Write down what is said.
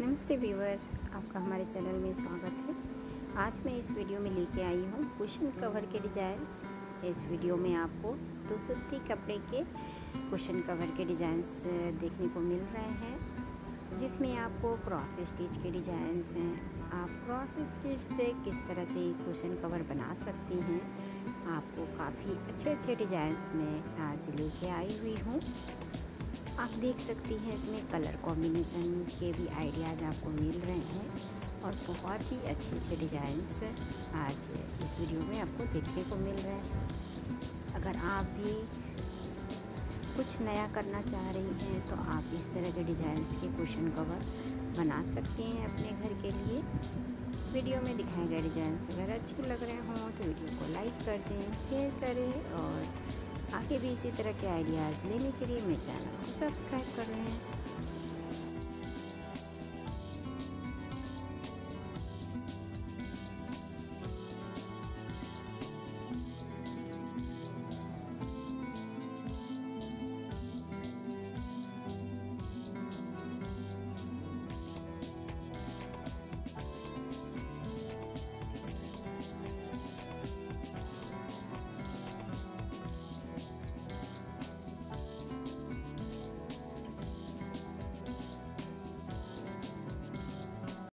नमस्ते व्यूवर आपका हमारे चैनल में स्वागत है। आज मैं इस वीडियो में लेके आई हूँ कुशन कवर के डिज़ाइंस। इस वीडियो में आपको दो सूती कपड़े के कुशन कवर के डिज़ाइंस देखने को मिल रहे हैं, जिसमें आपको क्रॉस स्टिच के डिज़ाइंस हैं। आप क्रॉस स्टिच से किस तरह से कुशन कवर बना सकती हैं, आपको काफ़ी अच्छे अच्छे डिज़ाइंस में आज लेके आई हुई हूँ। आप देख सकती हैं इसमें कलर कॉम्बिनेशन के भी आइडियाज़ आपको मिल रहे हैं और बहुत ही अच्छे अच्छे डिज़ाइंस आज इस वीडियो में आपको देखने को मिल रहे हैं। अगर आप भी कुछ नया करना चाह रही हैं तो आप इस तरह के डिज़ाइंस के क्वेश्चन कवर बना सकते हैं अपने घर के लिए। वीडियो में दिखाए गए डिज़ाइंस अगर अच्छे लग रहे हों तो वीडियो को लाइक कर दें, शेयर करें और आगे भी इसी तरह के आइडियाज़ लेने के लिए मेरे चैनल को सब्सक्राइब कर लें